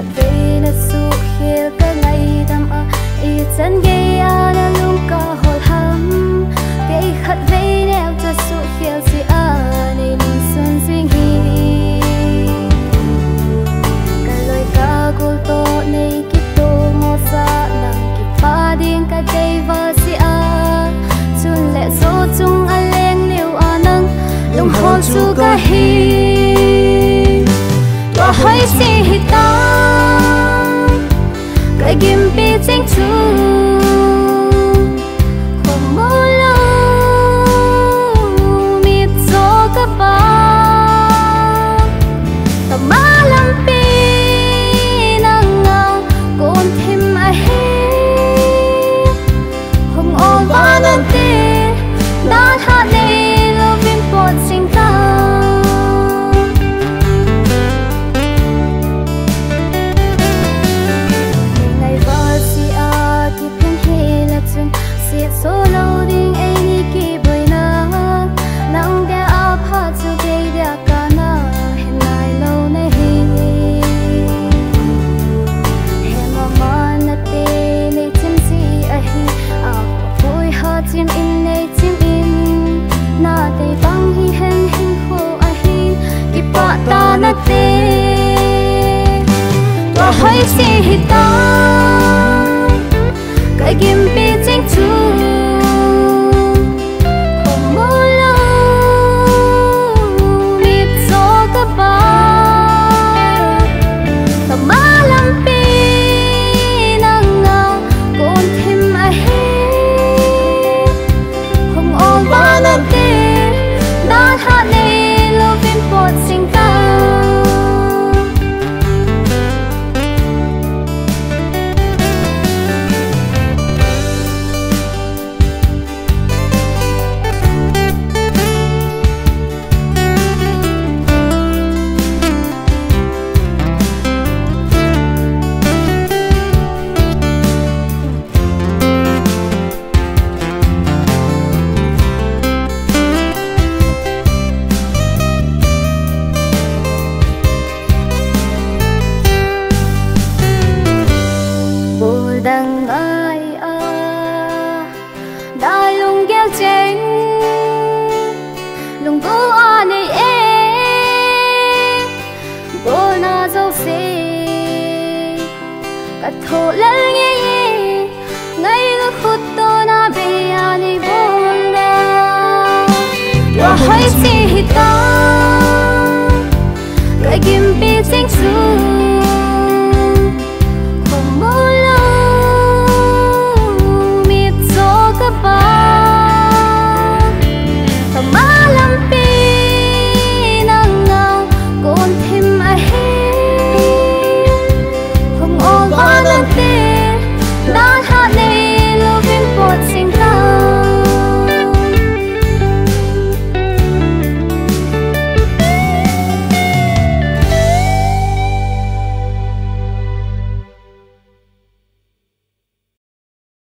giặt về là su khil cái ngày đam a i a là lung ca hồ ham cái khát về neo cho su khil si a ni xuân duyên hi cái lời ca gul to này kip to mo sa nang kip pa ding ka day va si a chun lệ zo chung a leng liu a nang lung hol chu ka hi 放って。我开始祈祷。要整，弄不我你哎，不那就飞，个头冷耶耶，我一个苦多那被呀你不了，我会记得，个金币金珠。my head.